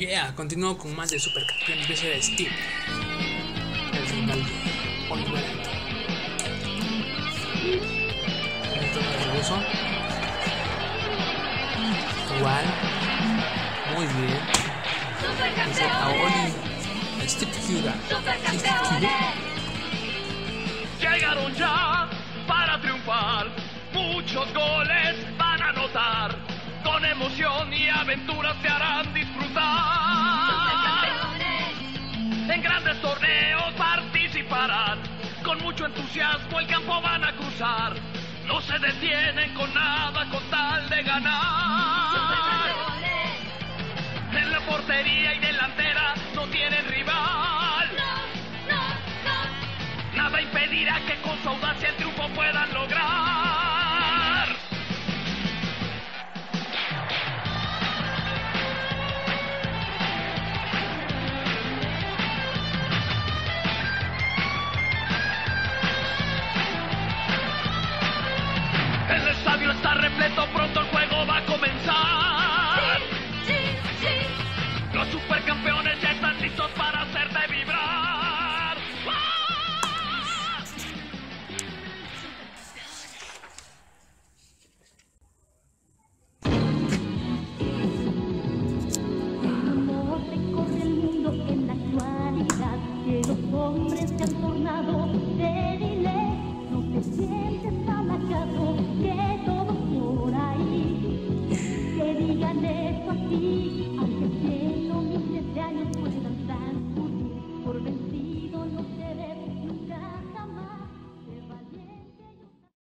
Yeah, continúo con más de Supercampeones. Yo soy Steve. El rival de Oliver Esto me regreso. Igual. Muy bien. Dice a Oli. a Steve Huga. Llegaron ya para triunfar. Muchos goles van a anotar. Con emoción y aventuras te harán disfrutar. En grandes torneos participarán. Con mucho entusiasmo el campo van a cruzar. No se detienen con nada con tal de ganar. En la portería y delantera no tienen rival. Nada impedirá que con su audacia el triunfo puedan lograr. estadio está repleto, pronto el juego va a comenzar. Los supercampeones. lejos a ti, aunque el cielo miles de años